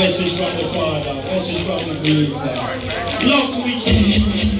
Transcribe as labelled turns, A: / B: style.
A: Message from the Father, message from the Creator. Love to each other,